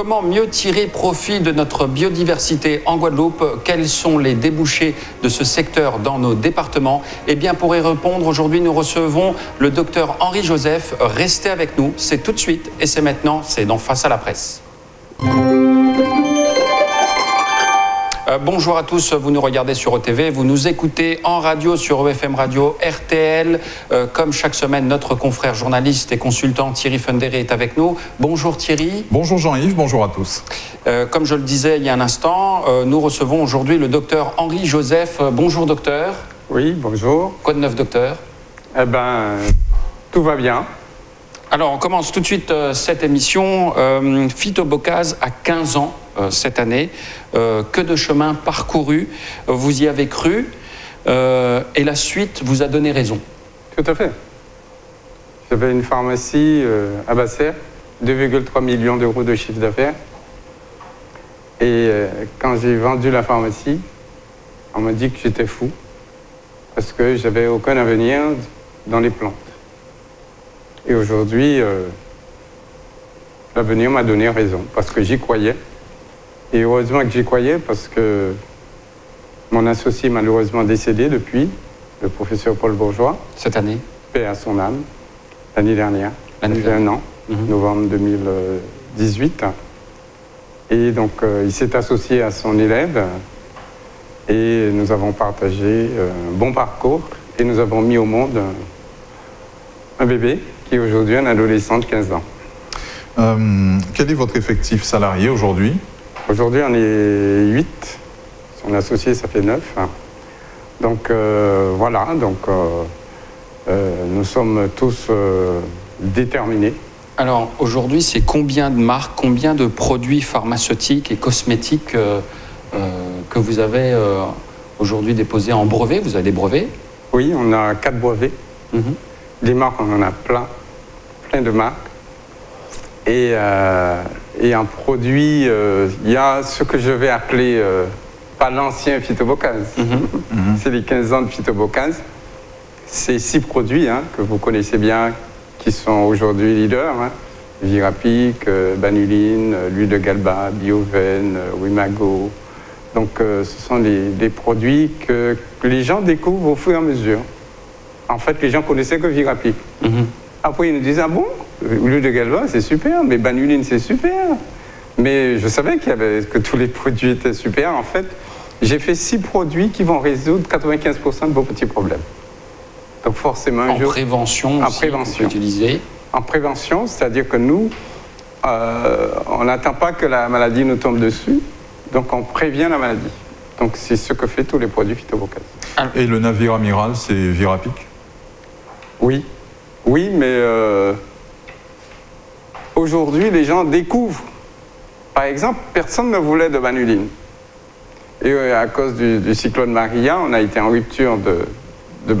Comment mieux tirer profit de notre biodiversité en Guadeloupe? Quels sont les débouchés de ce secteur dans nos départements? Eh bien, pour y répondre, aujourd'hui, nous recevons le docteur Henri Joseph. Restez avec nous, c'est tout de suite et c'est maintenant, c'est dans Face à la presse. Euh, bonjour à tous, vous nous regardez sur OTV, vous nous écoutez en radio sur EFM Radio, RTL. Euh, comme chaque semaine, notre confrère journaliste et consultant Thierry Fundéré est avec nous. Bonjour Thierry. Bonjour Jean-Yves, bonjour à tous. Euh, comme je le disais il y a un instant, nous recevons aujourd'hui le docteur Henri Joseph. bonjour docteur. Oui, bonjour. Quoi de neuf docteur? Eh ben, tout va bien. Alors, on commence tout de suite cette émission. Phytobocase a 15 ans. Euh, cette année. Euh, que de chemin parcouru, vous y avez cru, euh, et la suite vous a donné raison. Tout à fait. J'avais une pharmacie à Basser, 2,3 millions d'euros de chiffre d'affaires. Et quand j'ai vendu la pharmacie, on m'a dit que j'étais fou, parce que j'avais aucun avenir dans les plantes. Et aujourd'hui, l'avenir m'a donné raison, parce que j'y croyais. Et heureusement que j'y croyais parce que mon associé est malheureusement décédé depuis, le professeur Paul Bourgeois. Cette année Paix à son âme, l'année dernière. L'année un an, mhm. novembre 2018. Et donc, euh, il s'est associé à son élève et nous avons partagé euh, un bon parcours et nous avons mis au monde un, bébé qui est aujourd'hui un adolescent de 15 ans. Euh, quel est votre effectif salarié aujourd'hui? Aujourd'hui, on est 8. Son associé, ça fait 9. Donc euh, voilà, donc euh, euh, nous sommes tous déterminés. Alors aujourd'hui, c'est combien de marques, combien de produits pharmaceutiques et cosmétiques que vous avez aujourd'hui déposés en brevet? Vous avez des brevets? Oui, on a quatre brevets. Mhm. Des marques, on en a plein, plein de marques. Et et un produit, euh, il y a ce que je vais appeler, euh, pas l'ancien phytobocase, mhm. Mhm. c'est les 15 ans de phytobocase. C'est six produits hein, que vous connaissez bien, qui sont aujourd'hui leaders. Hein. Virapic, euh, Banuline, l'huile de Galba, Bioven, Wimago. Donc ce sont des, produits que, les gens découvrent au fur et à mesure. En fait, les gens connaissaient que Virapic. Mhm. Après, ils nous disent, ah bon, l'huile de Galva, c'est super, mais Banuline, c'est super. Mais je savais qu'il y avait, que tous les produits étaient super. En fait, j'ai fait six produits qui vont résoudre 95% de vos petits problèmes. Donc forcément, en prévention, en prévention, utiliser. En prévention, c'est-à-dire que nous, euh, on n'attend pas que la maladie nous tombe dessus, donc on prévient la maladie. Donc c'est ce que fait tous les produits phytovocales. Et le navire amiral, c'est Virapic? Oui, oui, mais euh, aujourd'hui, les gens découvrent. Par exemple, personne ne voulait de banuline. Et euh, à cause du, cyclone Maria, on a été en rupture de,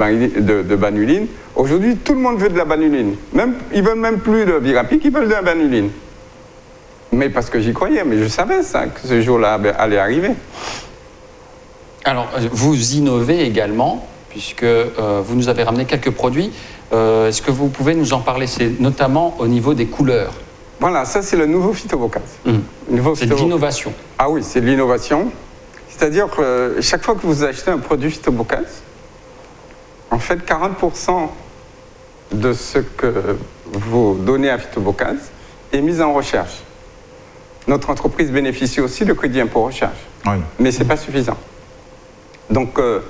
banuline. Aujourd'hui, tout le monde veut de la banuline. Même, ils veulent même plus de Virapic, ils veulent de la banuline. Mais parce que j'y croyais, mais je savais ça, que ce jour-là allait arriver. Alors, vous innovez également, puisque euh, vous nous avez ramené quelques produits. Euh, est-ce que vous pouvez nous en parler? C'est notamment au niveau des couleurs. Voilà, ça c'est le nouveau phytobocase. Hum. C'est de l'innovation. Ah oui, c'est de l'innovation. C'est-à-dire que euh, chaque fois que vous achetez un produit phytobocase, en fait 40% de ce que vous donnez à phytobocase est mis en recherche. Notre entreprise bénéficie aussi de crédit impôt recherche. Mais ce n'est pas suffisant. Donc, euh,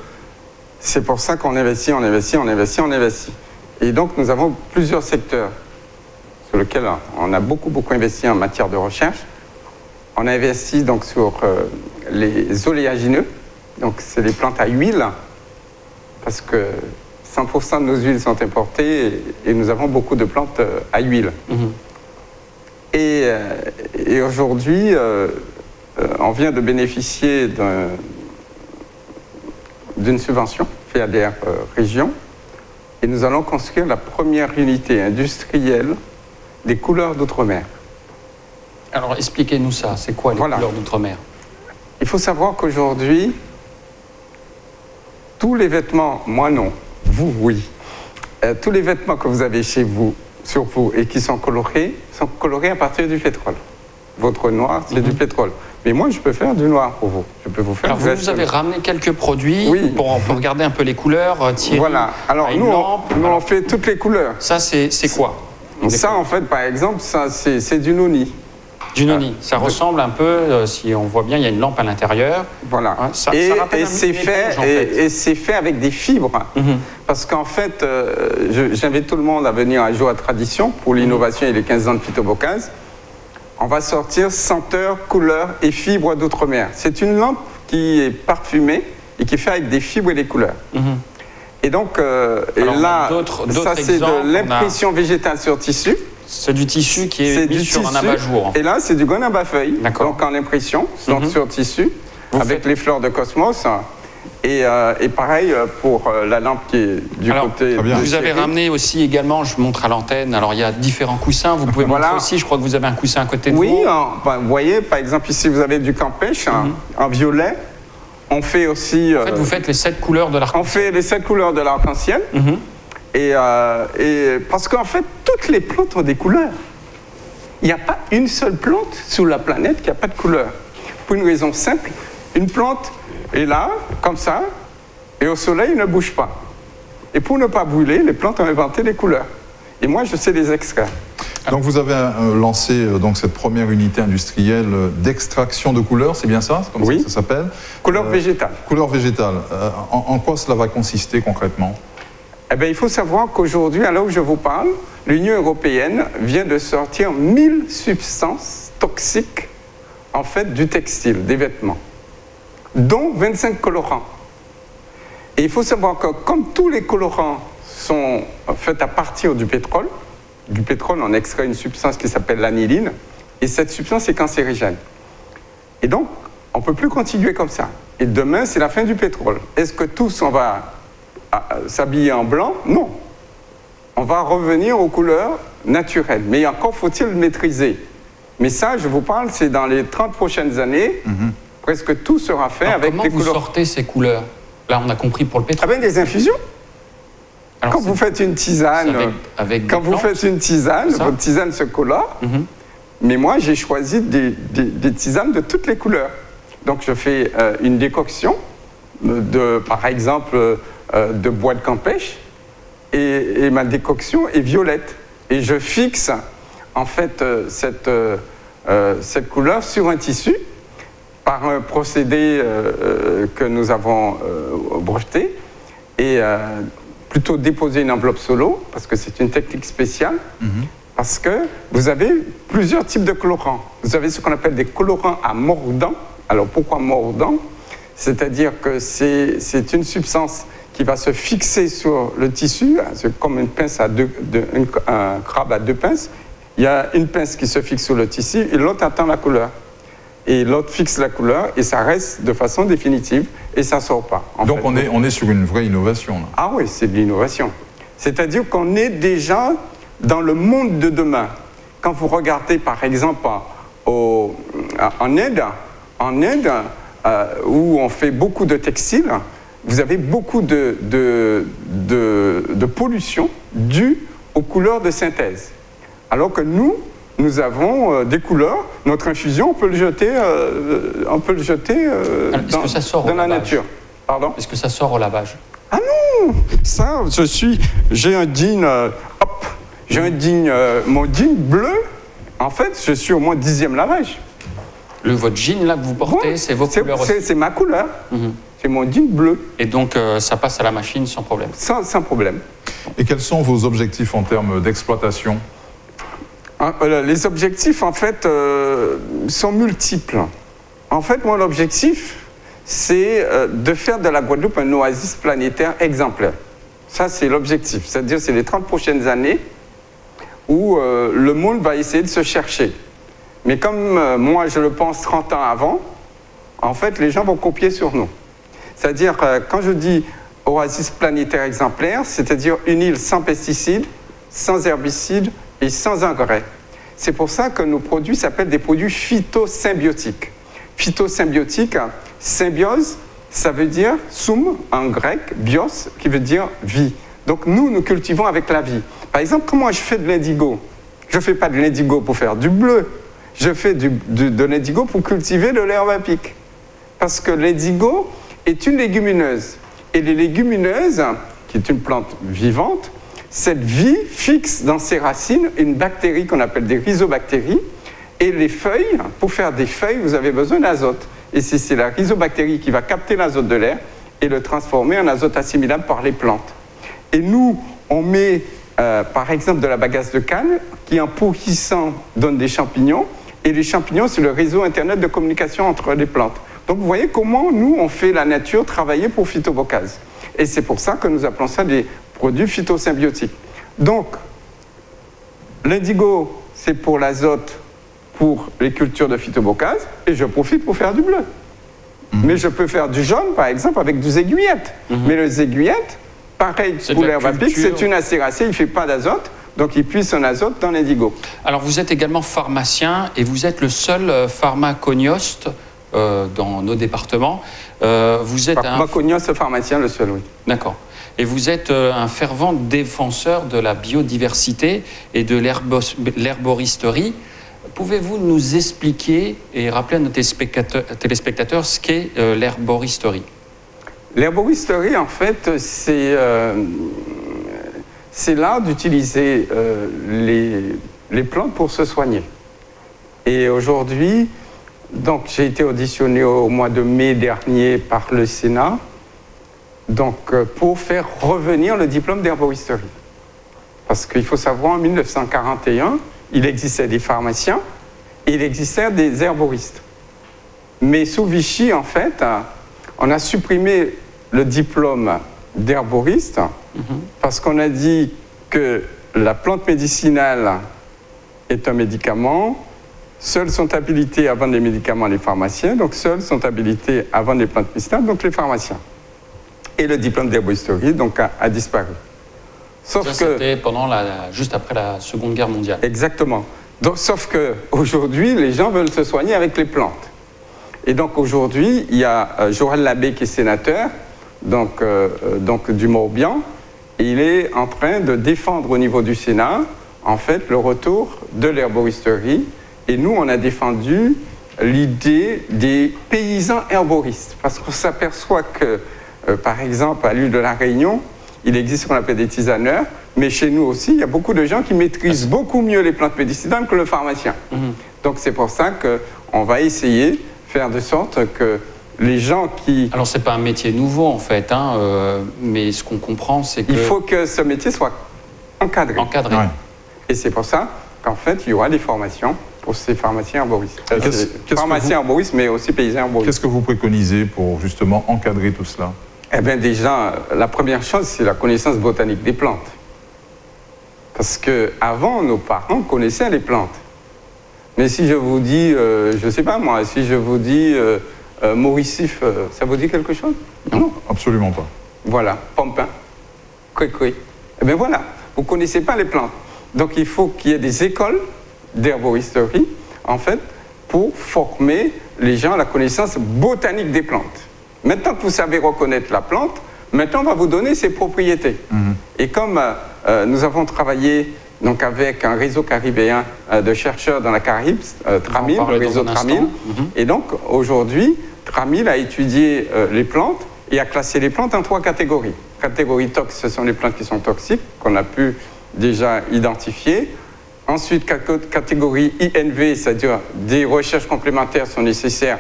c'est pour ça qu'on investit, on investit, on investit, on investit. Et donc, nous avons plusieurs secteurs sur lesquels on a beaucoup, beaucoup investi en matière de recherche. On a investi donc sur euh, les oléagineux, donc c'est les plantes à huile, parce que 100% de nos huiles sont importées et, nous avons beaucoup de plantes euh, à huile. Mhm. Et, euh, et aujourd'hui, on vient de bénéficier d'une subvention FEADR Région et nous allons construire la première unité industrielle des couleurs d'outre-mer. Alors expliquez-nous ça, c'est quoi les couleurs d'outre-mer Il faut savoir qu'aujourd'hui, tous les vêtements, moi non, vous oui, euh, tous les vêtements que vous avez chez vous, sur vous et qui sont colorés, sont colorés à partir du pétrole. votre noir, c'est du pétrole. Mais moi, je peux faire du noir pour vous. Je peux vous faire Alors, vous nous avez ramené quelques produits Oui. pour, pour regarder un peu les couleurs. euh, Thierry Voilà. Alors, nous, on, nous, on Alors, fait toutes les couleurs. ça, c'est quoi Ça, en fait, par exemple, ça, c'est du noni. Du noni. Ça ressemble un peu, euh, si on voit bien, il y a une lampe à l'intérieur. Voilà. Ouais, ça- et c'est fait, en fait. fait avec des fibres. Mhm. Parce qu'en fait, euh, j'invite tout le monde à venir un jour à Tradition pour l'innovation et les 15 ans de Phytobocase. On va sortir senteur, couleur et fibres d'outre-mer. C'est une lampe qui est parfumée et qui est faite avec des fibres et des couleurs. Mhm. Et donc, euh, Alors, là, d'autres- ça c'est de a- l'impression végétale sur tissu. C'est du tissu qui est C'est mis du sur un tissu. abat-jour. en fait. Et là, c'est du gonaba feuille, D'accord. donc en impression, donc Mhm. sur tissu, Vous avec faites- les fleurs de cosmos. Et, euh, et pareil euh, pour euh, la lampe qui est du Alors, côté. Vous avez ramené aussi également, je montre à l'antenne, alors il y a différents coussins, vous pouvez Voilà. montrer aussi, je crois que vous avez un coussin à côté de Oui, vous. ben, vous voyez, par exemple, ici, vous avez du campèche en, en violet. On fait aussi. En euh, fait, vous faites les sept couleurs de l'arc. on fait les sept couleurs de l'arc-en-ciel. Mhm. Et, euh, et parce qu'en fait, toutes les plantes ont des couleurs. Il n'y a pas une seule plante sur la planète qui n'a pas de couleur. Pour une raison simple, une plante est là, comme ça, et au soleil, elle ne bouge pas. Et pour ne pas brûler, les plantes ont inventé des couleurs. Et moi, je sais les extraire. Donc vous avez euh, lancé euh, donc cette première unité industrielle euh, d'extraction de couleurs, c'est bien ça? C'est comme Oui. ça que ça s'appelle? Couleur végétale. Couleur végétale. En, en quoi cela va consister concrètement? Eh bien, il faut savoir qu'aujourd'hui, à l'heure où je vous parle, l'Union européenne vient de sortir 1000 substances toxiques, en fait, du textile, des vêtements, dont 25 colorants. Et il faut savoir que, comme tous les colorants sont faits à partir du pétrole, du pétrole, on extrait une substance qui s'appelle l'aniline, et cette substance est cancérigène. Et donc, on ne peut plus continuer comme ça. Et demain, c'est la fin du pétrole. Est-ce que tous, on va à- à s'habiller en blanc? Non. On va revenir aux couleurs naturelles. Mais encore faut-il le maîtriser. Mais ça, je vous parle, c'est dans les 30 prochaines années, presque tout sera fait Alors, avec comment des vous couleurs. sortez ces couleurs? Là, on a compris pour le pétrole. Avec des infusions. Alors, Quand vous faites une tisane, c'est avec- avec quand vous plantes faites une tisane, votre tisane se colore. Mhm. Mais moi, j'ai choisi des, des- des tisanes de toutes les couleurs. Donc, je fais euh, une décoction de, par exemple, euh, de bois de campèche, et, et ma décoction est violette. Et je fixe en fait euh, cette, cette couleur sur un tissu par un procédé que nous avons breveté et plutôt déposer une enveloppe solo parce que c'est une technique spéciale. Parce que vous avez plusieurs types de colorants. Vous avez ce qu'on appelle des colorants à mordant. Alors pourquoi mordant? C'est-à-dire que c'est une substance qui va se fixer sur le tissu, c'est comme une pince à deux, de- une- un crabe à deux pinces. Il y a une pince qui se fixe sur le tissu et l'autre attend la couleur. Et l'autre fixe la couleur et ça reste de façon définitive et ça sort pas. en Donc fait. on est, on est sur une vraie innovation. là. Ah oui, c'est de l'innovation. C'est-à-dire qu'on est déjà dans le monde de demain. Quand vous regardez par exemple au- en Inde, en Inde euh, où on fait beaucoup de textiles, vous avez beaucoup de, de, de- de pollution due aux couleurs de synthèse. Alors que nous, nous avons euh, des couleurs. Notre infusion, on peut le jeter, euh, on peut le jeter euh, Alors, dans, que ça sort au dans la nature. Pardon? Est-ce que ça sort au lavage? Ça, je suis. J'ai un jean. euh, hop J'ai un jean. euh, mon jean bleu, en fait, je suis au moins dixième lavage. Le, Votre jean là que vous portez, Ouais, c'est vos couleurs c'est- aussi. C'est ma couleur. Mhm. C'est mon jean bleu, Et donc, euh, ça passe à la machine sans problème? sans, sans problème. Et quels sont vos objectifs en termes d'exploitation? Les objectifs, en fait, euh, sont multiples. En fait, mon objectif, c'est euh, de faire de la Guadeloupe un oasis planétaire exemplaire. Ça, c'est l'objectif. C'est-à-dire, c'est les 30 prochaines années où euh, le monde va essayer de se chercher. Mais comme moi, je le pense 30 ans avant, en fait, les gens vont copier sur nous. C'est-à-dire, quand je dis oasis planétaire exemplaire, c'est-à-dire une île sans pesticides, sans herbicides et sans engrais. C'est pour ça que nos produits s'appellent des produits phytosymbiotiques. Phytosymbiotique, symbiose, ça veut dire soum en grec, bios, qui veut dire vie. Donc nous, nous cultivons avec la vie. Par exemple, comment je fais de l'indigo? Je ne fais pas de l'indigo pour faire du bleu. je fais du- de l'indigo pour cultiver de l'herbe à pic. Parce que l'indigo est une légumineuse. Et les légumineuses, qui est une plante vivante, cette vie fixe dans ses racines une bactérie qu'on appelle des rhizobactéries. Et les feuilles, pour faire des feuilles, vous avez besoin d'azote. Et c'est la rhizobactérie qui va capter l'azote de l'air et le transformer en azote assimilable par les plantes. Et nous, on met euh, par exemple de la bagasse de canne qui en pourrissant donne des champignons. Et les champignons, c'est le réseau Internet de communication entre les plantes. Donc vous voyez comment nous, on fait la nature travailler pour phytobocase. Et c'est pour ça que nous appelons ça des produits phytosymbiotiques. Donc, l'indigo, c'est pour l'azote, pour les cultures de phytobocase, et je profite pour faire du bleu. Mais je peux faire du jaune, par exemple, avec des aiguillettes. Mais les aiguillettes, pareil pour l'herbe à pic, c'est une acéracée, il ne fait pas d'azote, donc il puise son azote dans l'indigo. Alors vous êtes également pharmacien et vous êtes le seul euh, pharmacognoste euh, dans nos départements. Euh, vous êtes un... Macognos, ce pharmacien, le seul, oui. D'accord. Et vous êtes euh, un fervent défenseur de la biodiversité et de l'herboristerie. Pouvez-vous nous expliquer et rappeler à nos téléspectateurs, ce qu'est euh, l'herboristerie? L'herboristerie, en fait, c'est euh, l'art d'utiliser les, les plantes pour se soigner. Et aujourd'hui, donc j'ai été auditionné au mois de mai dernier par le Sénat, donc euh, pour faire revenir le diplôme d'herboristerie. Parce qu'il faut savoir, en 1941, il existait des pharmaciens et il existait des herboristes. Mais sous Vichy, en fait, euh, on a supprimé le diplôme d'herboriste parce qu'on a dit que la plante médicinale est un médicament. Seuls sont habilités à vendre des médicaments les pharmaciens, donc seuls sont habilités à vendre des plantes médicinales, donc les pharmaciens. Et le diplôme d'herboristerie, donc, a, a disparu. Sauf Ça, que... c'était pendant la, juste après la Seconde Guerre mondiale. Exactement. Donc, sauf que aujourd'hui, les gens veulent se soigner avec les plantes. Et donc aujourd'hui, il y a euh, Joël Labbé qui est sénateur, donc, euh, euh, donc du Morbihan, et il est en train de défendre au niveau du Sénat, en fait, le retour de l'herboristerie. Et nous, on a défendu l'idée des paysans herboristes, parce qu'on s'aperçoit que, euh, par exemple, à l'île de la Réunion, il existe ce qu'on appelle des tisaneurs, mais chez nous aussi, il y a beaucoup de gens qui maîtrisent beaucoup mieux les plantes médicinales que le pharmacien. Donc c'est pour ça qu'on va essayer de faire de sorte que les gens qui... Alors c'est pas un métier nouveau en fait, hein, euh, mais ce qu'on comprend c'est que Il faut que ce métier soit encadré. Ouais. Et c'est pour ça qu'en fait, il y aura des formations pour ces pharmaciens herboristes. Euh, pharmaciens vous- herboristes, mais aussi paysans herboristes. Qu'est-ce que vous préconisez pour justement encadrer tout cela? Eh bien déjà, la première chose, c'est la connaissance botanique des plantes. Parce que avant, nos parents connaissaient les plantes. Mais si je vous dis, euh, je ne sais pas moi, si je vous dis euh, euh, mauricif, ça vous dit quelque chose? Non? Absolument pas. Voilà, pampin, coué Eh bien voilà, vous ne connaissez pas les plantes. Donc il faut qu'il y ait des écoles d'herboristerie, en fait, pour former les gens à la connaissance botanique des plantes. Maintenant que vous savez reconnaître la plante, maintenant on va vous donner ses propriétés. Et comme euh, euh, nous avons travaillé donc avec un réseau caribéen euh, de chercheurs dans la Caraïbe, euh, Tramil, le réseau. Tramil, Mhm. et donc aujourd'hui, Tramil a étudié les plantes et a classé les plantes en trois catégories. Catégorie tox, ce sont les plantes qui sont toxiques, qu'on a pu déjà identifier. Ensuite, catégorie INV, c'est-à-dire des recherches complémentaires sont nécessaires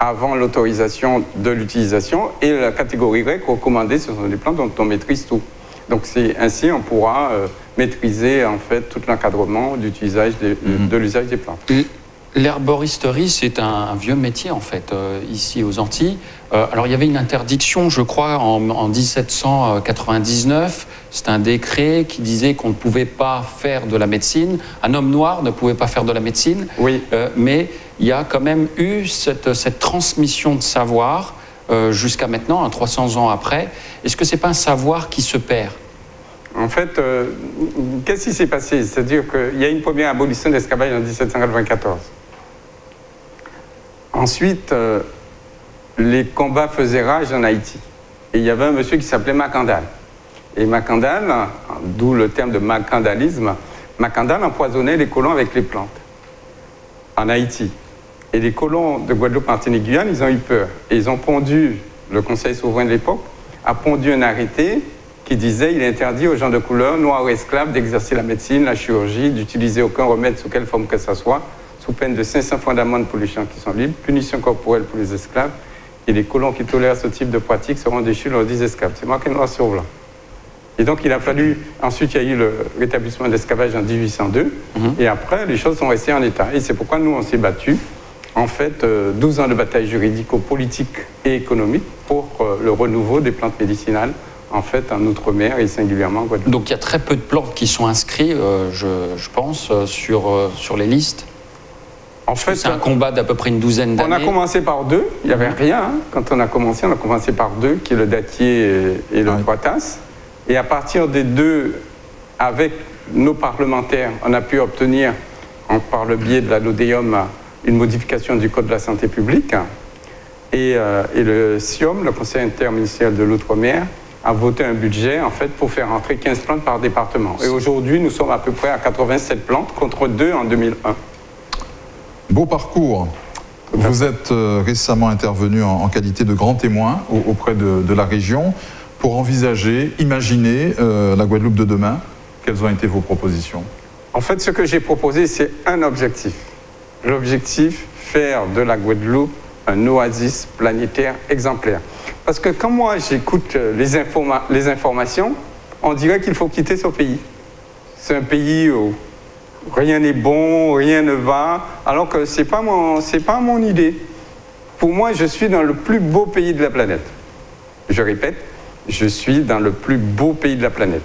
avant l'autorisation de l'utilisation. Et la catégorie REC, recommandée, ce sont des plantes dont on maîtrise tout. Donc c'est ainsi on pourra euh, maîtriser en fait tout l'encadrement d'utilisage des- de l'usage des plantes. L'herboristerie, c'est un, un vieux métier en fait, euh, ici aux Antilles. Euh, alors il y avait une interdiction, je crois, en, en 1799. C'est un décret qui disait qu'on ne pouvait pas faire de la médecine. Un homme noir ne pouvait pas faire de la médecine. Oui. Euh, mais il y a quand même eu cette, cette transmission de savoir euh, jusqu'à maintenant, hein, 300 ans après. Est-ce que c'est pas un savoir qui se perd? En fait, qu'est-ce qui s'est passé? C'est-à-dire qu'il y a une première abolition de l'esclavage en 1794. Ensuite, les combats faisaient rage en Haïti. Et il y avait un monsieur qui s'appelait Macandal. Et Macandal, d'où le terme de macandalisme, Macandal empoisonnait les colons avec les plantes. en Haïti. Et les colons de Guadeloupe, Martinique, Guyane, ils ont eu peur. Et ils ont pondu, le Conseil souverain de l'époque a pondu un arrêté qui disait il est interdit aux gens de couleur, noirs ou esclaves, d'exercer la médecine, la chirurgie, d'utiliser aucun remède sous quelle forme que ce soit, sous peine de 500 francs d'amende pour les gens qui sont libres, punition corporelle pour les esclaves, et les colons qui tolèrent ce type de pratique seront déchus lors des esclaves. C'est marqué noir sur blanc. Et donc il a fallu, ensuite il y a eu le rétablissement de l'esclavage en 1802, mhm. et après les choses sont restées en état. Et c'est pourquoi nous on s'est battus, en fait, 12 euh, ans de bataille juridico-politique et économique pour euh, le renouveau des plantes médicinales en fait en Outre-mer et singulièrement en Guadeloupe. Donc il y a très peu de plantes qui sont inscrites, euh, je, pense, sur, sur les listes en fait, c'est un combat d'à peu près une douzaine d'années. On a commencé par deux, il n'y avait rien. Hein. Quand on a commencé, on a commencé par deux, qui est le datier et, le trois tasses. Et à partir des deux, avec nos parlementaires, on a pu obtenir, par le biais de la l'ODEUM, une modification du Code de la santé publique. Euh, et, le SIOM, le Conseil interministériel de l'Outre-mer, a voté un budget en fait pour faire entrer 15 plantes par département. Et aujourd'hui, nous sommes à peu près à 87 plantes contre 2 en 2001. Beau parcours. Vous êtes euh, récemment intervenu en, qualité de grand témoin auprès de, la région pour envisager, imaginer euh, la Guadeloupe de demain. Quelles ont été vos propositions? En fait, ce que j'ai proposé, c'est un objectif. L'objectif, faire de la Guadeloupe un oasis planétaire exemplaire. Parce que quand moi j'écoute euh, les, les informations, on dirait qu'il faut quitter ce pays. C'est un pays où rien n'est bon, rien ne va, alors que ce n'est pas, mon, idée. Pour moi, je suis dans le plus beau pays de la planète. Je répète, je suis dans le plus beau pays de la planète.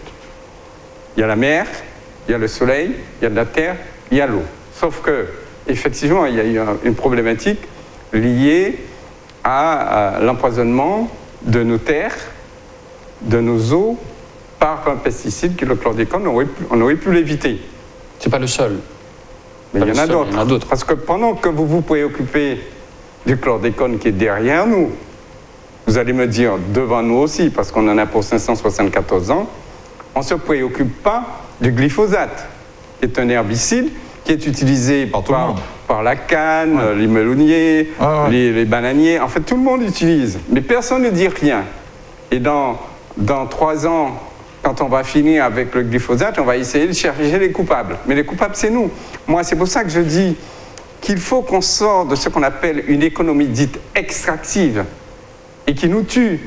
Il y a la mer, il y a le soleil, il y a de la terre, il y a l'eau. Sauf que, effectivement, il y a eu une problématique liée à, l'empoisonnement de nos terres, de nos eaux, par un pesticide qui est le chlordécone. On aurait pu, l'éviter. C'est pas le seul. Mais il y, en a d'autres. Parce que pendant que vous vous préoccupez du chlordécone qui est derrière nous, vous allez me dire devant nous aussi, parce qu'on en a pour 574 ans, on ne se préoccupe pas du glyphosate, qui est un herbicide qui est utilisé par, par la canne, les meloniers, les, bananiers. En fait, tout le monde utilise, mais personne ne dit rien. Et dans, dans trois ans, quand on va finir avec le glyphosate, on va essayer de chercher les coupables. Mais les coupables, c'est nous. Moi, c'est pour ça que je dis qu'il faut qu'on sorte de ce qu'on appelle une économie dite extractive et qui nous tue.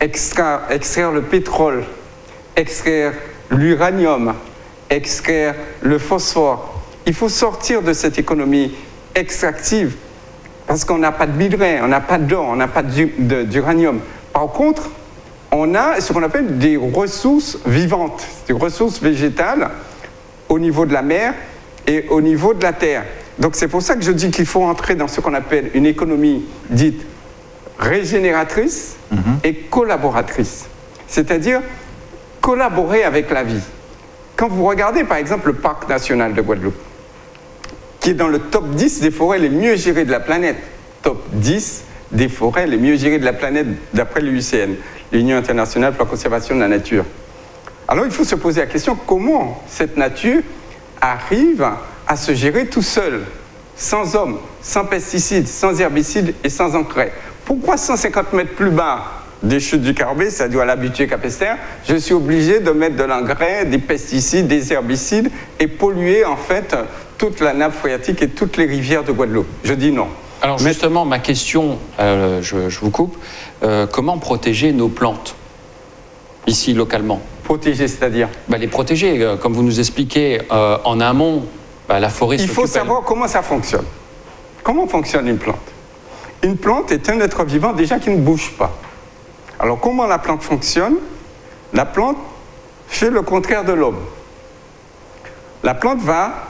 extraire le pétrole, extraire l'uranium, extraire le phosphore. Il faut sortir de cette économie extractive parce qu'on n'a pas de minerais, on n'a pas d'or, on n'a pas d'uranium. Par contre, on a ce qu'on appelle des ressources vivantes, des ressources végétales au niveau de la mer et au niveau de la terre. Donc c'est pour ça que je dis qu'il faut entrer dans ce qu'on appelle une économie dite régénératrice mhm. et collaboratrice. C'est-à-dire collaborer avec la vie. Quand vous regardez par exemple le parc national de Guadeloupe, qui est dans le top 10 des forêts les mieux gérées de la planète, top 10 des forêts les mieux gérées de la planète d'après l'UICN, l'Union internationale pour la conservation de la nature. Alors il faut se poser la question comment cette nature arrive à se gérer tout seul, sans hommes, sans pesticides, sans herbicides et sans engrais? Pourquoi 150 mètres plus bas des chutes du Carbet, ça doit l'habituer capester, je suis obligé de mettre de l'engrais, des pesticides, des herbicides et polluer en fait toute la nappe phréatique et toutes les rivières de Guadeloupe. Je dis non. Alors justement, ma question, euh, je, vous coupe, euh, comment protéger nos plantes ici localement? Protéger, c'est-à-dire? Bah, Les protéger, euh, comme vous nous expliquez, en amont, bah, la forêt. Il faut savoir comment ça fonctionne. Comment fonctionne une plante? Une plante est un être vivant déjà qui ne bouge pas. Alors comment la plante fonctionne? La plante fait le contraire de l'homme. La plante va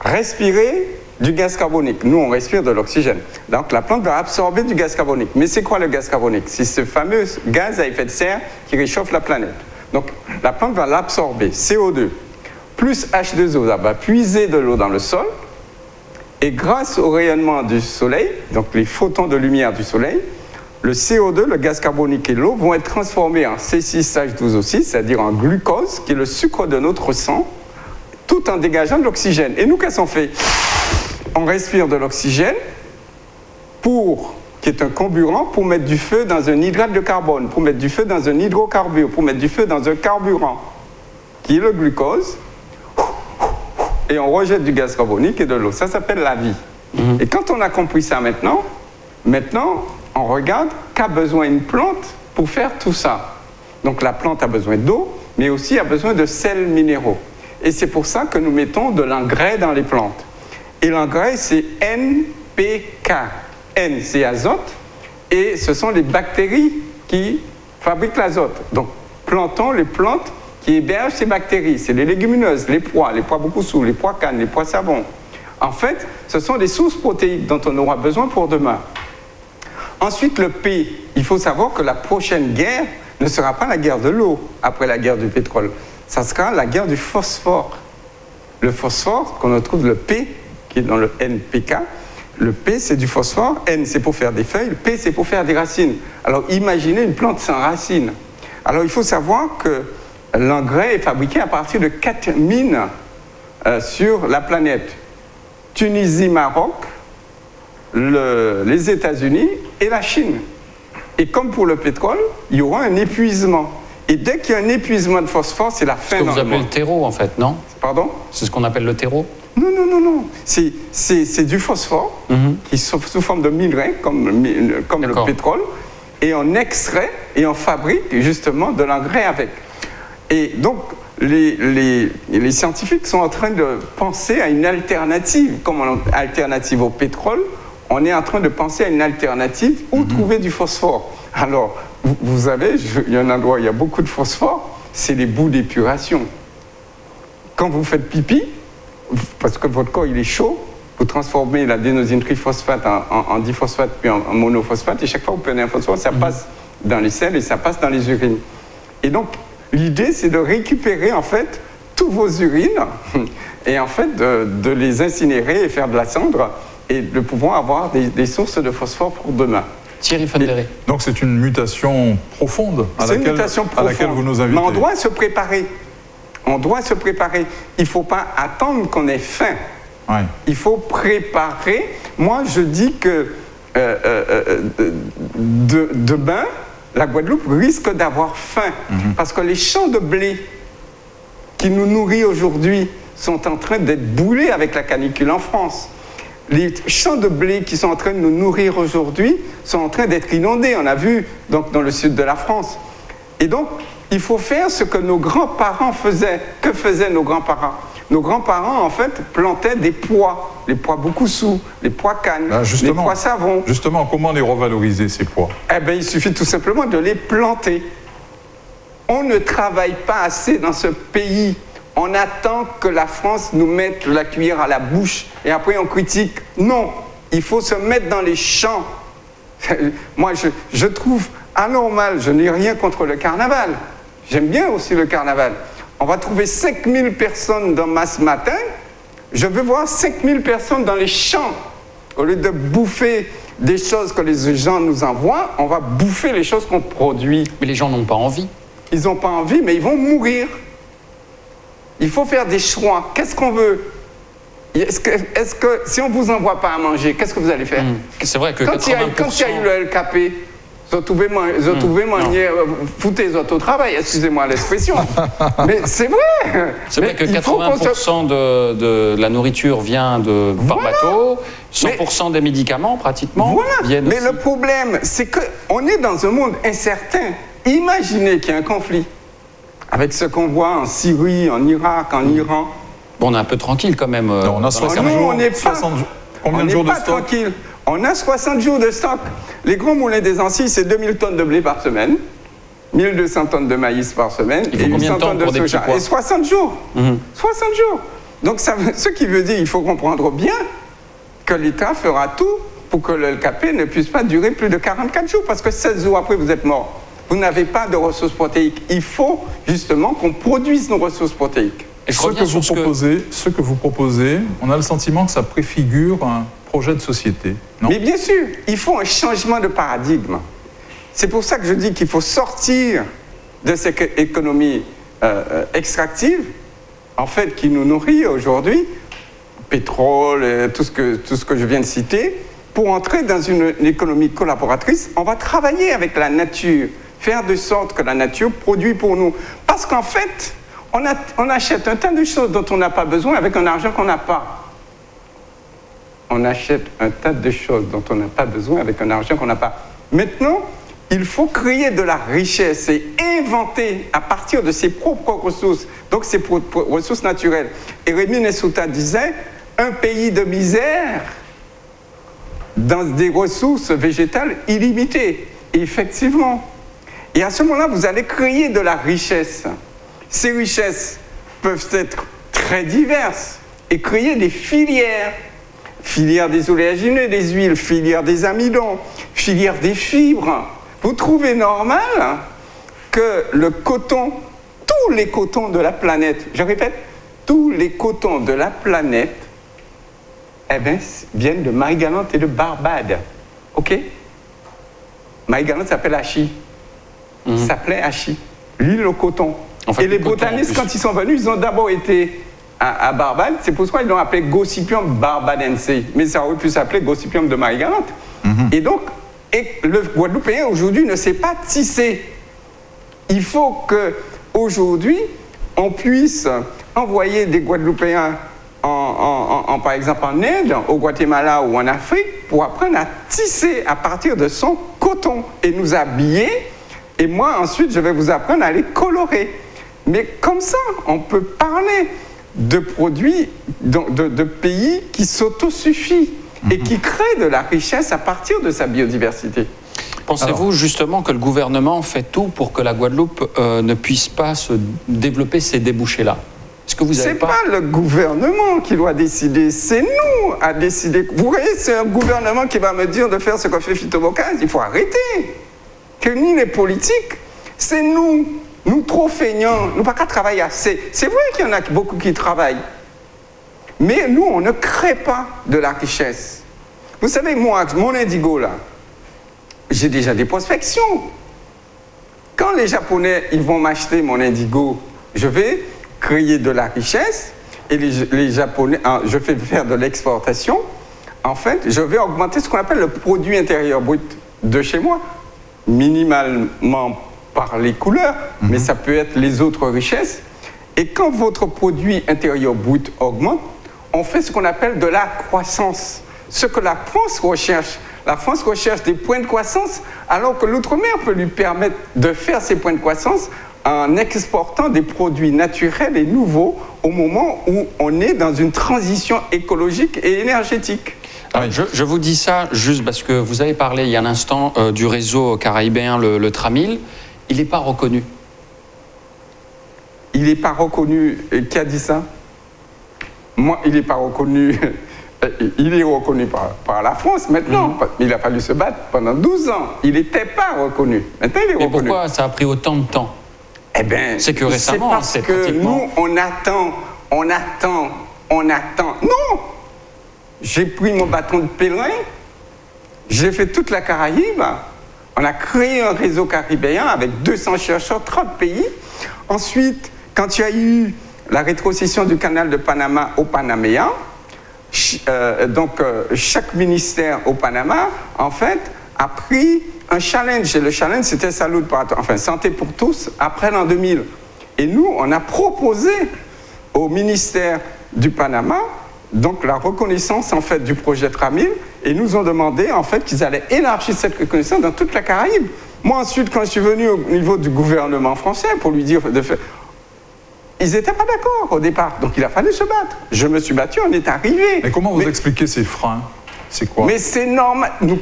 respirer du gaz carbonique. Nous, on respire de l'oxygène. Donc la plante va absorber du gaz carbonique. Mais c'est quoi le gaz carbonique? C'est ce fameux gaz à effet de serre qui réchauffe la planète. Donc la plante va l'absorber, CO2, plus H2O, ça va puiser de l'eau dans le sol. Et grâce au rayonnement du soleil, donc les photons de lumière du soleil, le CO2, le gaz carbonique et l'eau vont être transformés en C6H12O6, c'est-à-dire en glucose, qui est le sucre de notre sang, tout en dégageant de l'oxygène. Et nous, qu'est-ce qu'on fait? On respire de l'oxygène pour qui est un comburant pour mettre du feu dans un hydrate de carbone, pour mettre du feu dans un hydrocarbure, pour mettre du feu dans un carburant, qui est le glucose, et on rejette du gaz carbonique et de l'eau. Ça s'appelle la vie. Et quand on a compris ça maintenant, maintenant, on regarde qu'a besoin une plante pour faire tout ça. Donc la plante a besoin d'eau, mais aussi a besoin de sels minéraux. Et c'est pour ça que nous mettons de l'engrais dans les plantes. Et l'engrais, c'est NPK. N, c'est azote, et ce sont les bactéries qui fabriquent l'azote. Donc plantons les plantes qui hébergent ces bactéries. C'est les légumineuses, les pois, les pois beaucoup sous, les pois cannes, les pois savons. En fait, ce sont des sources protéiques dont on aura besoin pour demain. Ensuite, le P. Il faut savoir que la prochaine guerre ne sera pas la guerre de l'eau après la guerre du pétrole. Ça sera la guerre du phosphore. Le phosphore, qu'on retrouve le P, qui est dans le NPK, le P, c'est du phosphore, N, c'est pour faire des feuilles, P, c'est pour faire des racines. Alors imaginez une plante sans racines. Alors il faut savoir que l'engrais est fabriqué à partir de quatre mines euh, sur la planète. Tunisie, Maroc, le- les États-Unis et la Chine. Et comme pour le pétrole, il y aura un épuisement. Et dès qu'il y a un épuisement de phosphore, c'est la fin Ce que vous le appelez le terreau, en fait, non? Pardon? C'est ce qu'on appelle le terreau Non, non, non, non. C'est- du phosphore qui est sous, forme de minerai, comme, comme le pétrole, et on extrait et on fabrique justement de l'engrais avec. Et donc, les, les- les scientifiques sont en train de penser à une alternative, comme alternative au pétrole, on est en train de penser à une alternative où trouver du phosphore. Alors, vous, vous savez, je- il y a un endroit où il y a beaucoup de phosphore, c'est les bouts d'épuration quand vous faites pipi, parce que votre corps il est chaud, vous transformez l'adénosine triphosphate en, en- en diphosphate puis en, en monophosphate, et chaque fois que vous prenez un phosphore, ça passe dans les selles et ça passe dans les urines. Et donc, l'idée, c'est de récupérer en fait tous vos urines et en fait de, de les incinérer et faire de la cendre et de pouvoir avoir des, des sources de phosphore pour demain. Thierry Fondéré. Donc c'est une mutation profonde à C'est une laquelle, mutation à laquelle profonde. vous nous invitez. Mais on doit se préparer. On doit se préparer. Il ne faut pas attendre qu'on ait faim. Ouais. Il faut préparer. Moi, je dis que euh, euh, euh, de- demain, la Guadeloupe risque d'avoir faim. Parce que les champs de blé qui nous nourrissent aujourd'hui sont en train d'être boulés avec la canicule en France. Les champs de blé qui sont en train de nous nourrir aujourd'hui sont en train d'être inondés. On a vu donc dans le sud de la France. Et donc, il faut faire ce que nos grands-parents faisaient. Que faisaient nos grands-parents? Nos grands-parents, en fait, plantaient des pois, les pois beaucoup sous, les pois cannes, Ah, les pois savons. justement, comment les revaloriser ces pois? Eh bien, il suffit tout simplement de les planter. On ne travaille pas assez dans ce pays. On attend que la France nous mette la cuillère à la bouche et après on critique. Non, il faut se mettre dans les champs. Moi, je, je trouve anormal, je n'ai rien contre le carnaval. J'aime bien aussi le carnaval. On va trouver 5000 personnes dans Masse Matin. Je veux voir 5000 personnes dans les champs. Au lieu de bouffer des choses que les gens nous envoient, on va bouffer les choses qu'on produit. Mais les gens n'ont pas envie. Ils n'ont pas envie, mais ils vont mourir. Il faut faire des choix. Qu'est-ce qu'on veut? Est-ce que, si on ne vous envoie pas à manger, qu'est-ce que vous allez faire? C'est vrai que quand, il y a, 80%... quand il y a eu le LKP, ils ont trouvé, man- ils ont Hmm. manière, euh, foutez les autres au travail, excusez-moi l'expression. mais c'est vrai. C'est vrai que il faut qu'on se- 80% de, de la nourriture vient de par Voilà. bateau, 100% des médicaments pratiquement Voilà. viennent Mais aussi. le problème, c'est qu'on est dans un monde incertain. Imaginez qu'il y a un conflit avec ce qu'on voit en Syrie, en Irak, en Iran. Bon, on est un peu tranquille quand même. euh, Non, On a dans la 60 nous, Caraïbe. jours. on n'est pas- 60 jours. Combien on de jours n'est de pas stock? tranquille. On a 60 jours de stock. Les grands moulins des Antilles, c'est 2000 tonnes de blé par semaine, 1200 tonnes de maïs par semaine Il faut et combien de 800 temps tonnes de soja. Mhm. Et 60 jours. 60 jours. Donc, ça, ce qui veut dire qu'il faut comprendre bien que l'État fera tout pour que le LKP ne puisse pas durer plus de 44 jours, parce que 16 jours après, vous êtes mort. Vous n'avez pas de ressources protéiques. Il faut justement qu'on produise nos ressources protéiques. Et ce que, vous que- proposez, ce que vous proposez, on a le sentiment que ça préfigure un projet de société. Mais bien sûr, il faut un changement de paradigme. C'est pour ça que je dis qu'il faut sortir de cette économie euh, extractive, en fait, qui nous nourrit aujourd'hui, pétrole, euh, tout ce, que, tout ce que je viens de citer, pour entrer dans une, économie collaboratrice, on va travailler avec la nature, faire de sorte que la nature produit pour nous. Parce qu'en fait, on achète un tas de choses dont on n'a pas besoin avec un argent qu'on n'a pas. On achète un tas de choses dont on n'a pas besoin avec un argent qu'on n'a pas. Maintenant, il faut créer de la richesse et inventer à partir de ses propres ressources, donc ses pro- pro- ressources naturelles. Et Rémi Nessouta disait, un pays de misère dans des ressources végétales illimitées. Et effectivement. Et à ce moment-là, vous allez créer de la richesse. Ces richesses peuvent être très diverses et créer des filières. Filière des oléagineux, des huiles, filière des amidons, filière des fibres. Vous trouvez normal que le coton, tous les cotons de la planète, je répète, tous les cotons de la planète eh bien, viennent de Marie-Galante et de Barbade. OK? Marie-Galante s'appelle Hachi. S'appelait Hachi. L'île au coton. En fait, et les coton, botanistes, quand ils sont venus, ils ont d'abord été à, à Barbade. C'est pour ça qu'ils l'ont appelé Gossypium barbadense. Mais ça aurait pu s'appeler Gossypium de Marie-Galante. Et donc, et le Guadeloupéen aujourd'hui ne sait pas tisser. Il faut que aujourd'hui on puisse envoyer des Guadeloupéens en, en- en- en, par exemple en Inde, au Guatemala ou en Afrique pour apprendre à tisser à partir de son coton et nous habiller. Et moi ensuite je vais vous apprendre à les colorer. Mais comme ça, on peut parler de produits, de, de- de pays qui s'autosuffisent et qui créent de la richesse à partir de sa biodiversité. Pensez-vous justement que le gouvernement fait tout pour que la Guadeloupe euh, ne puisse pas se développer ces débouchés-là? Est-ce que vous C'est pas... pas... le gouvernement qui doit décider, c'est nous à décider. Vous voyez, c'est un gouvernement qui va me dire de faire ce que fait Fito Bocaz. Il faut arrêter. Que ni les politiques, c'est nous. Nous trop feignants, nous pas qu'à travailler assez. C'est vrai qu'il y en a beaucoup qui travaillent. Mais nous, on ne crée pas de la richesse. Vous savez, moi, mon indigo, là, j'ai déjà des prospections. Quand les Japonais ils vont m'acheter mon indigo, je vais créer de la richesse et les, les Japonais, hein, je fais faire de l'exportation. En fait, je vais augmenter ce qu'on appelle le produit intérieur brut de chez moi, minimalement par les couleurs, mais ça peut être les autres richesses. Et quand votre produit intérieur brut augmente, on fait ce qu'on appelle de la croissance. Ce que la France recherche. La France recherche des points de croissance, alors que l'outre-mer peut lui permettre de faire ces points de croissance en exportant des produits naturels et nouveaux au moment où on est dans une transition écologique et énergétique. Alors, je, je vous dis ça juste parce que vous avez parlé il y a un instant euh, du réseau caribéen, le, le Tramil. Il n'est pas reconnu. Il n'est pas reconnu. Et Qui a dit ça? Moi, il n'est pas reconnu. Euh, Il est reconnu par, par la France maintenant. Il a fallu se battre pendant 12 ans. Il n'était pas reconnu. Maintenant, il est Mais reconnu. pourquoi ça a pris autant de temps? Eh bien, C'est que récemment, parce c'est que pratiquement- nous, on attend, on attend, on attend. Non J'ai pris mon bâton de pèlerin, j'ai fait toute la Caraïbe, on a créé un réseau caribéen avec 200 chercheurs, 30 pays. Ensuite, quand il y a eu la rétrocession du canal de Panama au Panaméen, ch- euh, donc euh, chaque ministère au Panama, en fait, a pris un challenge. Et le challenge, c'était Salut pour Santé pour tous, après l'an 2000. Et nous, on a proposé au ministère du Panama donc la reconnaissance en du projet Tramil et nous ont demandé en fait qu'ils allaient élargir cette reconnaissance dans toute la Caraïbe. Moi ensuite quand je suis venu au niveau du gouvernement français pour lui dire de faire ils n'étaient pas d'accord au départ, donc il a fallu se battre. Je me suis battu, on est arrivé. Mais comment vous Mais- expliquez ces freins? C'est quoi? Mais c'est normal. Nous,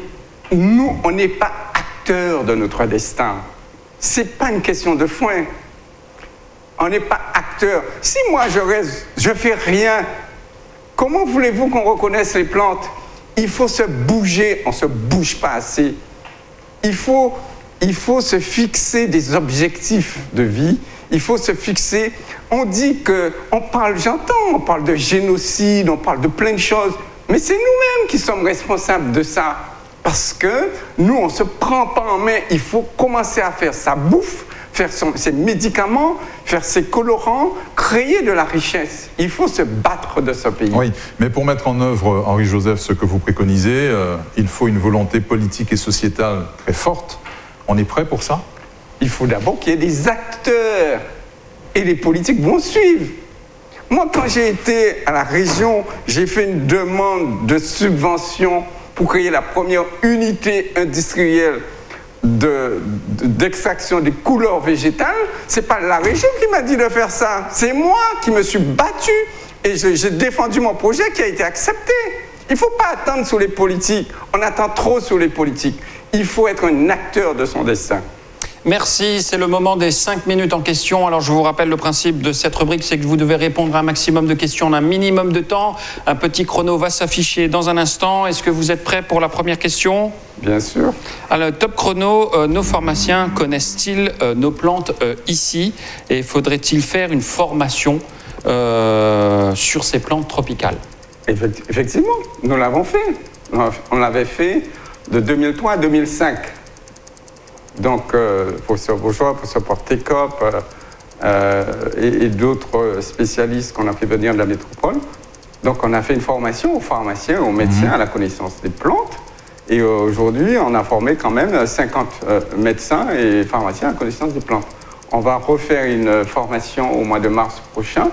nous on n'est pas acteurs de notre destin. C'est pas une question de foin. On n'est pas acteur. Si moi je reste, je fais rien, comment voulez-vous qu'on reconnaisse les plantes? Il faut se bouger, on se bouge pas assez. Il faut, il faut se fixer des objectifs de vie. Il faut se fixer. On dit que, on parle, j'entends, on parle de génocide, on parle de plein de choses, mais c'est nous-mêmes qui sommes responsables de ça. Parce que nous, on ne se prend pas en main. Il faut commencer à faire sa bouffe, faire ses médicaments, faire ses colorants, créer de la richesse. Il faut se battre de ce pays. Oui, mais pour mettre en œuvre, Henri-Joseph, ce que vous préconisez, euh, il faut une volonté politique et sociétale très forte. On est prêt pour ça? Il faut d'abord qu'il y ait des acteurs et les politiques vont suivre. Moi, quand j'ai été à la région, j'ai fait une demande de subvention pour créer la première unité industrielle d'extraction des couleurs végétales. Ce n'est pas la région qui m'a dit de faire ça, c'est moi qui me suis battu et j'ai défendu mon projet qui a été accepté. Il ne faut pas attendre sur les politiques, on attend trop sur les politiques. Il faut être un acteur de son destin. Merci, c'est le moment des 5 minutes en question. Alors je vous rappelle le principe de cette rubrique, c'est que vous devez répondre à un maximum de questions en un minimum de temps. Un petit chrono va s'afficher dans un instant. Est-ce que vous êtes prêts pour la première question? Bien sûr. Alors top chrono, euh, nos pharmaciens connaissent-ils euh, nos plantes euh, ici? Et faudrait-il faire une formation sur ces plantes tropicales? Effectivement, nous l'avons fait. On l'avait fait de 2003 à 2005. Donc, euh, professeur Bourgeois, professeur Portécop euh, euh, et, d'autres spécialistes qu'on a fait venir de la métropole. Donc, on a fait une formation aux pharmaciens, aux médecins mhm. à la connaissance des plantes. Et aujourd'hui, on a formé quand même 50 médecins et pharmaciens à la connaissance des plantes. On va refaire une formation au mois de mars prochain,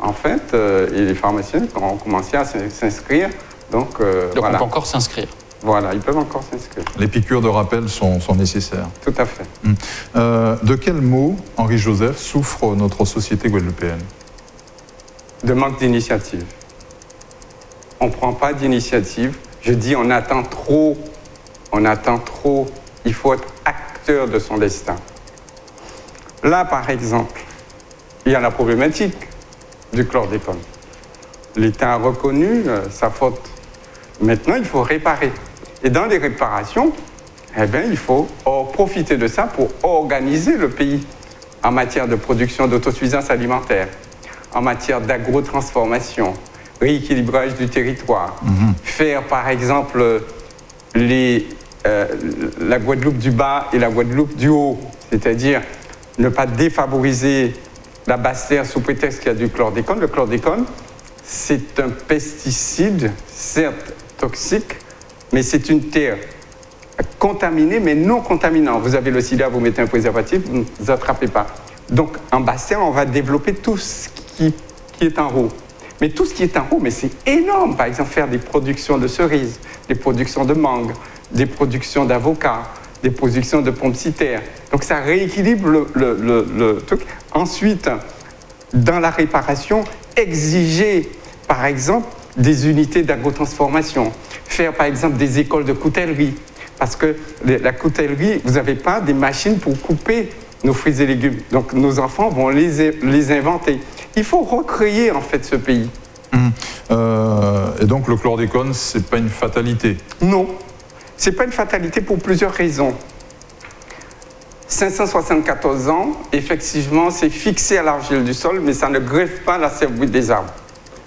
en fait, et les pharmaciens ont commencé à s'inscrire. Donc, Donc on peut encore s'inscrire voilà, ils peuvent encore s'inscrire. Les piqûres de rappel sont, nécessaires. Tout à fait. Hum. Euh, de quel mot, Henri Joseph, souffre notre société guadeloupéenne? De manque d'initiative. On ne prend pas d'initiative. Je dis on attend trop. On attend trop. Il faut être acteur de son destin. Là, par exemple, il y a la problématique du chlordécone. L'État a reconnu euh, sa faute. Maintenant, il faut réparer. Et dans les réparations, eh bien, il faut profiter de ça pour organiser le pays en matière de production d'autosuffisance alimentaire, en matière d'agrotransformation, rééquilibrage du territoire, mhm. faire par exemple les, euh, la Guadeloupe du bas et la Guadeloupe du haut, c'est-à-dire ne pas défavoriser la basse terre sous prétexte qu'il y a du chlordécone. Le chlordécone, c'est un pesticide, certes toxique, mais c'est une terre contaminée, mais non contaminante. Vous avez le sida, vous mettez un préservatif, vous ne attrapez pas. Donc, en bassin, on va développer tout ce qui, qui est en haut. Mais tout ce qui est en haut, mais c'est énorme. Par exemple, faire des productions de cerises, des productions de mangue, des productions d'avocats, des productions de pommes citerres. Donc, ça rééquilibre le, le, le truc. Ensuite, dans la réparation, exiger, par exemple, des unités d'agrotransformation, faire par exemple des écoles de coutellerie, parce que la coutellerie, vous n'avez pas des machines pour couper nos fruits et légumes. Donc nos enfants vont les, les inventer. Il faut recréer en fait ce pays. Hum. Euh, et donc le chlordécone, ce n'est pas une fatalité? Non, ce n'est pas une fatalité pour plusieurs raisons. 574 ans, effectivement, c'est fixé à l'argile du sol, mais ça ne greffe pas la cervouille des arbres.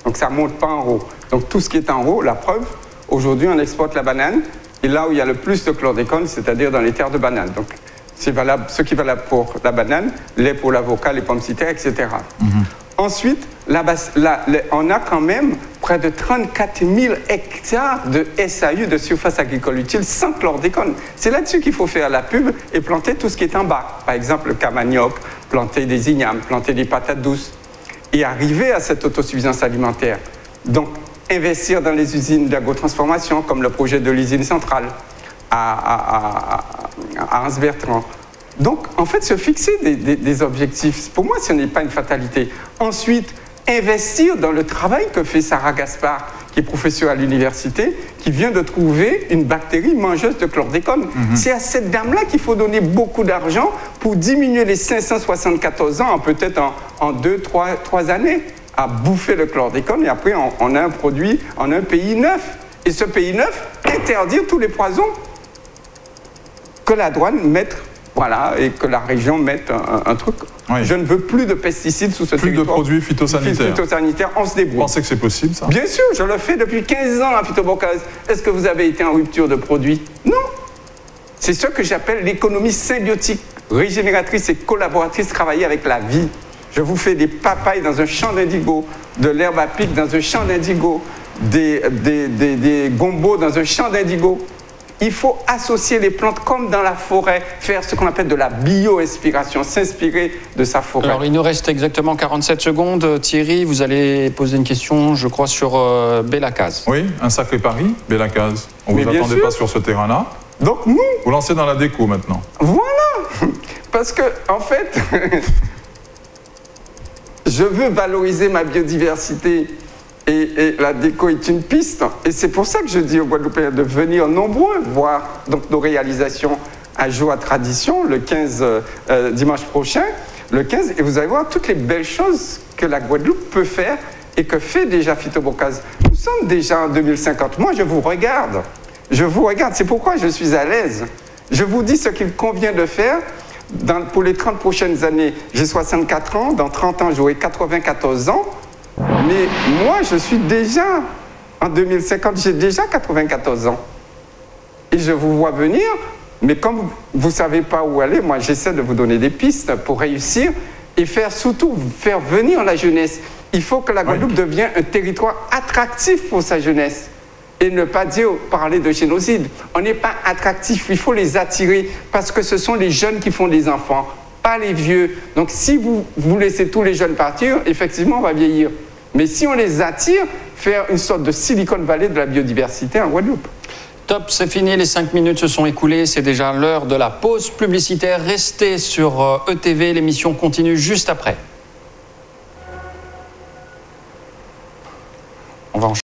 Donc ça ne monte pas en haut. Donc tout ce qui est en haut, la preuve, aujourd'hui on exporte la banane, et là où il y a le plus de chlordécone, c'est-à-dire dans les terres de banane. Donc c'est valable, ce qui est valable pour la banane, lait pour l'avocat, les pommes citerres, etc. Mhm. Ensuite, on a quand même près de 34 000 hectares de SAU, de surface agricole utile, sans chlordécone. C'est là-dessus qu'il faut faire la pub et planter tout ce qui est en bas. Par exemple, le camanioc, planter des ignames, planter des patates douces et arriver à cette autosuffisance alimentaire. Donc, investir dans les usines d'agrotransformation, comme le projet de l'usine centrale à, à, Hans-Bertrand. Donc, en fait, se fixer des, objectifs, pour moi, ce n'est pas une fatalité. Ensuite, investir dans le travail que fait Sarah Gaspard, qui est professeure à l'université, qui vient de trouver une bactérie mangeuse de chlordécone. Mhm. C'est à cette dame-là qu'il faut donner beaucoup d'argent pour diminuer les 574 ans, peut-être en, en deux, trois, trois années, à bouffer le chlordécone, et après on, a un produit, a un pays neuf. Et ce pays neuf, interdire tous les poisons que la douane mette voilà, et que la région mette un, truc. Je ne veux plus de pesticides sous ce plus territoire. Plus de produits phytosanitaires. Phytosanitaires, on se débrouille. Vous pensez que c'est possible, ça? Bien sûr, je le fais depuis 15 ans à Phytobocase. Est-ce que vous avez été en rupture de produits Non. C'est ce que j'appelle l'économie symbiotique. régénératrices et collaboratrices, travailler avec la vie. Je vous fais des papayes dans un champ d'indigo, de l'herbe à pic dans un champ d'indigo, des, des, des, des gombos dans un champ d'indigo. Il faut associer les plantes comme dans la forêt, faire ce qu'on appelle de la bio-inspiration, s'inspirer de sa forêt. Alors, il nous reste exactement 47 secondes. Thierry, vous allez poser une question, je crois, sur euh, Bellacaz. Oui, un sacré pari, Bellacaz. On Mais vous attendait sûr. pas sur ce terrain-là. Donc nous, Vous lancez dans la déco maintenant. Voilà Parce que, en fait, je veux valoriser ma biodiversité et, la déco est une piste. Et c'est pour ça que je dis aux Guadeloupéens de venir nombreux voir donc, nos réalisations à Joie Tradition le 15 euh, euh, dimanche prochain, le 15, et vous allez voir toutes les belles choses que la Guadeloupe peut faire et que fait déjà Phytobocase. Nous sommes déjà en 2050. Moi, je vous regarde. Je vous regarde. C'est pourquoi je suis à l'aise. Je vous dis ce qu'il convient de faire. Pour les 30 prochaines années, j'ai 64 ans. Dans 30 ans, j'aurai 94 ans. Mais moi, je suis déjà, en 2050, j'ai déjà 94 ans. Et je vous vois venir, mais comme vous ne savez pas où aller, moi, j'essaie de vous donner des pistes pour réussir et faire surtout faire venir la jeunesse. Il faut que la Guadeloupe devienne un territoire attractif pour sa jeunesse et ne pas dire parler de génocide. On n'est pas attractif, il faut les attirer parce que ce sont les jeunes qui font des enfants, pas les vieux. Donc si vous, vous laissez tous les jeunes partir, effectivement, on va vieillir. Mais si on les attire, faire une sorte de Silicon Valley de la biodiversité en Guadeloupe. Top, c'est fini, les 5 minutes se sont écoulées, c'est déjà l'heure de la pause publicitaire. Restez sur euh, ETV, l'émission continue juste après. On va enchaîner.